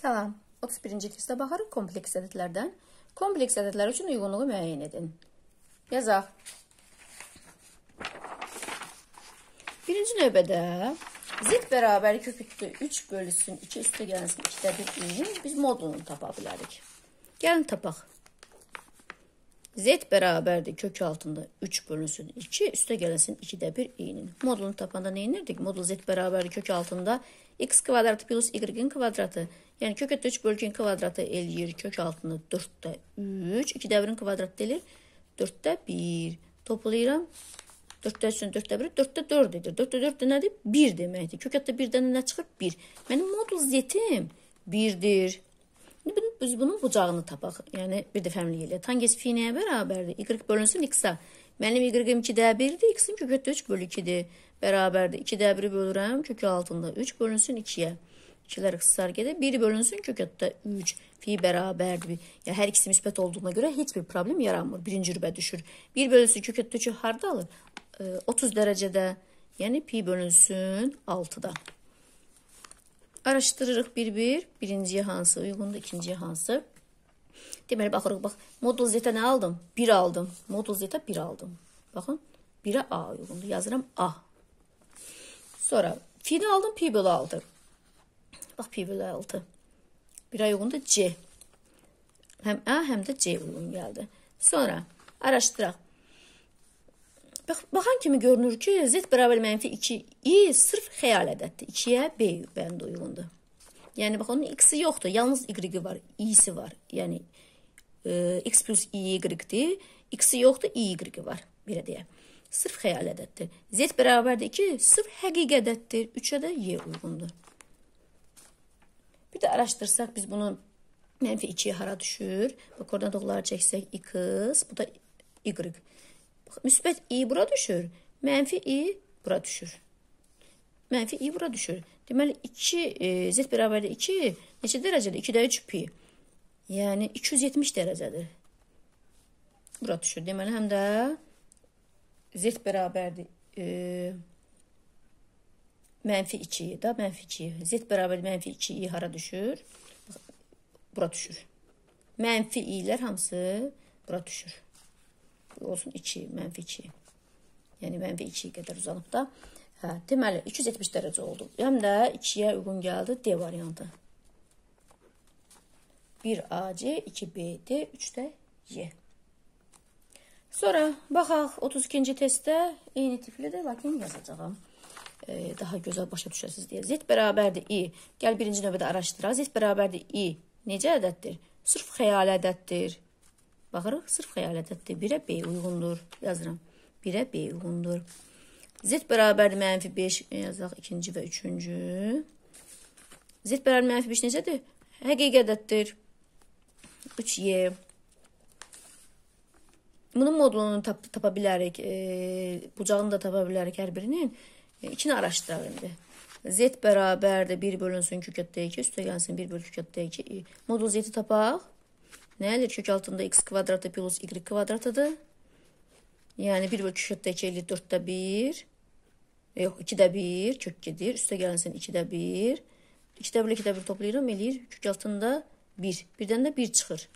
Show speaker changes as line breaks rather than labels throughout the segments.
Salam. 31-ci testə baxarıq kompleks ədədlərdən. Kompleks ədədlər üçün uyğunluğu müəyyən edin. Yazaq. Birinci növbədə z bərabər kökütlü 3 bölüsün 2 üstə gəlsin 2-də 1 inin biz modulunu tapa bilərik. Gəlin tapaq. Z bərabərdir kök altında 3 bölünsün 2 üstə gəlsin 2-də 1 inin. Modulunu tapanda nə edirdik? Modul z bərabərdir kök altında x kvadratı plus y-in kvadratı. Yəni kök ötü 3 bölgün kvadratı eləyir kök altını 4-də 3. 2 dəvrin kvadratı eləyir 4-də 1. Toplayıram. 4-də 3-ün 4-də 1, 4-də 4 edir. 4-də 4 də nədir? 1 deməkdir. Kök altında 1-dən nə çıxır? 1. Mənim modul z-im 1-dir. Biz bunun bucağını tapaq. Yəni bir də fəmli eləyək. Tangens fi nəyə bərabərdir? Y bölünsün x-a. Mənim y-im 2-də 1-dir, x-im kök ötü 3 bölü 2-dir bərabərdir. 2 dəbiri bölürəm kökü altında 3 bölünsün 2-yə. 2-lər ixtisar gedir. 1 bölünsün kök altında 3. Fi bərabərdir. Yəni hər ikisi müsbət olduğuna görə heç bir problem yaranmır. Birinci rübə düşür. 1 bölünsün kök altında 3-ü harda alır? 30 dərəcədə. Yəni pi bölünsün 6-da. Araşdırırıq bir-bir. Birinciyə hansı uyğundur, ikinciyə hansı. Deməli, baxırıq, bax, modul z-ə nə aldım? 1 aldım. Modul z-ə 1 aldım. Baxın, 1-ə A uyğundur. Yazıram A. Sonra fi'ni aldım pi bölü 6. Bak pi bölü 6. Bir ay uyğundur C. Hem A hem de C uyğun geldi. Sonra araştıraq. Bax, baxan kimi görünür ki, z bərabər mənfi 2 i sırf xəyal ədəddir. 2-yə b bəndə uyğundur. Yəni bax onun x-i yoxdur, yalnız y-i var, i-si var. Yəni e, x plus y-dir. X-i yoxdur, y-i var. Belə deyək. Sırf xəyal ədəddir. Z bərabərdir 2, sırf həqiqi ədəddir. 3-ə də Y uyğundur. Bir də araşdırsaq biz bunu mənfi 2 hara düşür? Bax, oradan doğruları çəksək x, bu da y. Bax, müsbət i bura düşür, mənfi i bura düşür. Mənfi i bura düşür. Deməli 2 e, z bərabərdir 2 neçə dərəcədir? 2-də 3 pi. Yəni 270 dərəcədir. Bura düşür. Deməli həm də z bərabərdir e, mənfi 2 da mənfi 2. Z bərabər mənfi 2 i hara düşür? Bura düşür. Mənfi i'lər hamısı bura düşür. Olsun 2, mənfi 2. Yəni mənfi 2 qədər uzanıb da. Hə, deməli 270 dərəcə oldu. Həm də 2-yə uyğun gəldi D variantı. 1 AC, 2 BD, 3 də Y. Sonra baxaq 32-ci testdə eyni tiplidir, lakin yazacağam. E, daha gözəl başa düşəsiniz deyə. Z bərabərdir i. Gəl birinci növbədə araşdıraq. Z bərabərdir i. Necə ədəddir? Sırf xəyali ədəddir. Baxırıq, sırf xəyali ədəddir. 1-ə B uyğundur. Yazıram. 1-ə B uyğundur. Z bərabərdir mənfi 5 yazaq ikinci və üçüncü. Z bərabər mənfi 5 necədir? Həqiqi ədəddir. 3Y. Bunun modulunu tap tapa bilərik. E, bucağını da tapa bilərik hər birinin. E, ikini araşdıraq indi. Z bərabərdir 1 bölünsün kök ətdə 2, üstə gəlsin 1 bölü kök ətdə 2. E, modul Z-i tapaq. Nədir? Kök altında x kvadratı plus y kvadratıdır. Yəni 1 bölü kök ətdə 2 eləyir 4-də 1. Yox, 2-də 1 kök gedir. Üstə gəlsin 2-də 1. 2-də 1 2-də 1 toplayıram eləyir kök altında 1. Birdən də 1 çıxır.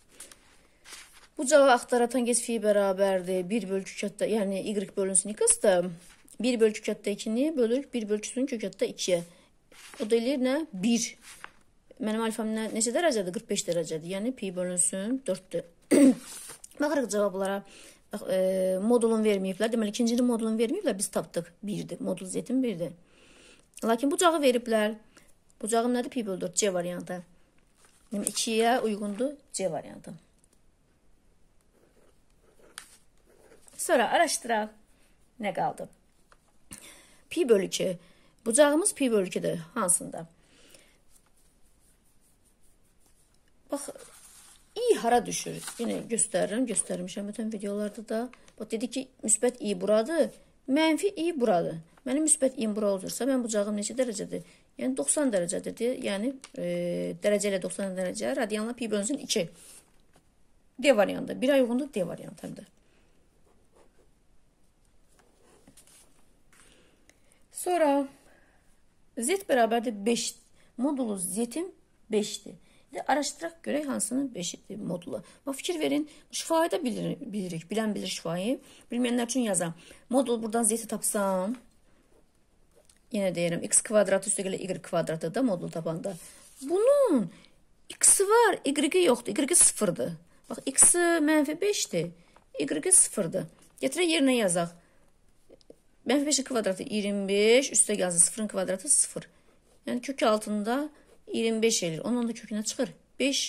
Bu cavabı axtaratan gec fi bərabərdir. 1 bölü kükətdə, yəni y bölünsün x-dır. 1 bölü kükətdə 2-ni bölür, 1 bölüksün kükətdə 2-yə. O da eləyir nə? 1. Mənim alfam nə, neçə dərəcədir? 45 dərəcədir. Yəni pi bölünsün 4-dür. Baxırıq cavablara. Bax, e, modulun verməyiblər. Deməli, ikincinin modulunu verməyiblər. Biz tapdıq 1-dir. Modul z-in 1-dir. Lakin bucağı veriblər. Bucağım nədir? Pi bölü 4. C variantı. 2-yə uyğundur C variantı. Sonra araşdıraq. Nə qaldı? Pi bölü 2. Bucağımız pi bölü 2-dir. Hansında? Bax, i hara düşür? Yenə göstərirəm, göstərmişəm bütün videolarda da. Bax, dedi ki, müsbət i buradır, mənfi i buradır. Mənim müsbət i bura olursa, mən bucağım neçə dərəcədir? Yəni 90 dərəcədir. Yəni e, dərəcə ilə 90 dərəcə, radianla pi bölünsün 2. D variantı. Bir ay uyğundur D variantı həm də. Sonra z bərabərdir 5. Modulu z-in 5-dir. Araşdıraq görək hansının 5-dir modulu. Və fikir verin, şifayı da bilir, bilirik, bilən bilir şifayı. Bilməyənlər üçün yazam. Modul buradan z tapsam, yenə deyirəm, x kvadratı üstə gələ y kvadratı da modul tapanda. Bunun x-i var, y-i yoxdur, y-i sıfırdır. Bax, x-i mənfi 5-dir, y-i sıfırdır. Gətirək yerinə yazaq. Mənfi 5 kvadratı 25, üstə gəlsin 0-ın kvadratı 0. Yəni kök altında 25 eləyir. Onun da kökünə çıxır 5.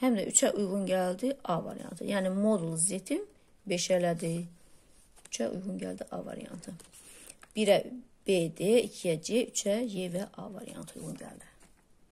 Həm də 3-ə uyğun gəldi A variantı. Yəni modul z-im 5 elədi. 3-ə uyğun gəldi A variantı. 1-ə B-dir, 2-yə C, 3-ə Y və A variantı uyğun gəldi.